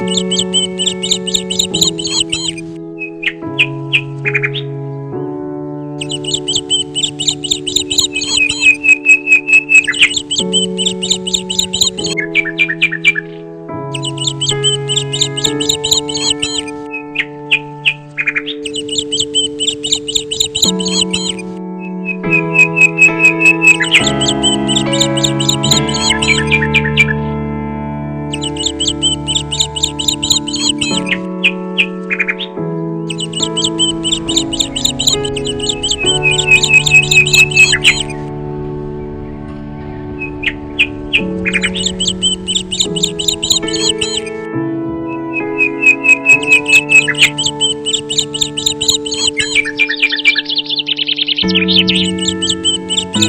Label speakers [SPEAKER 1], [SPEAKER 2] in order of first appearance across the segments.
[SPEAKER 1] Música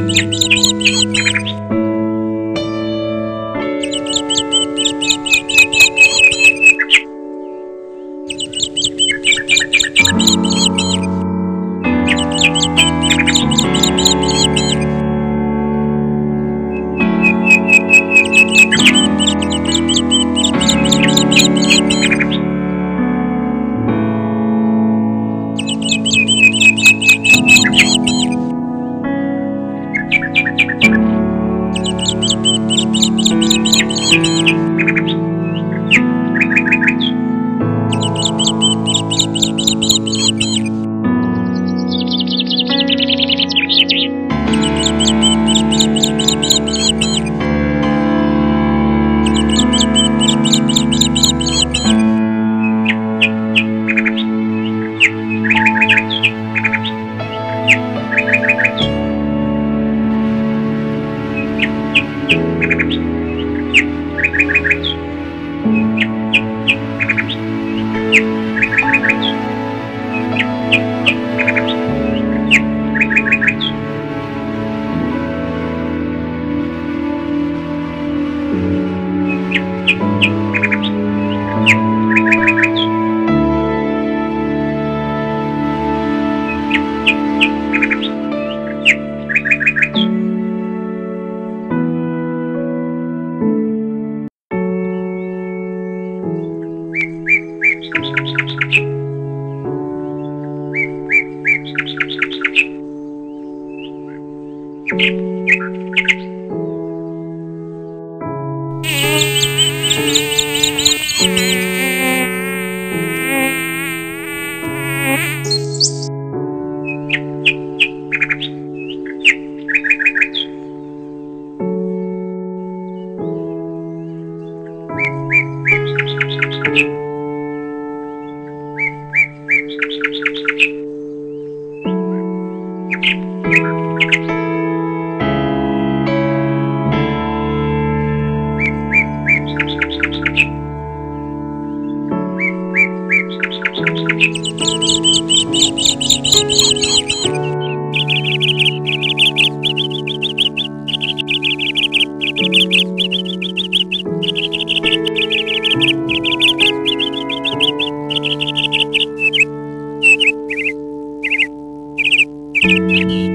[SPEAKER 1] Música Música Thank you.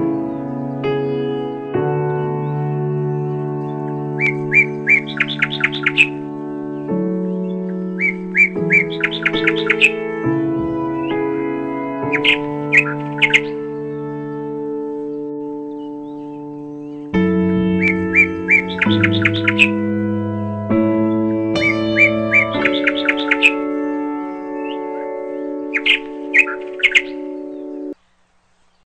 [SPEAKER 1] Thank you.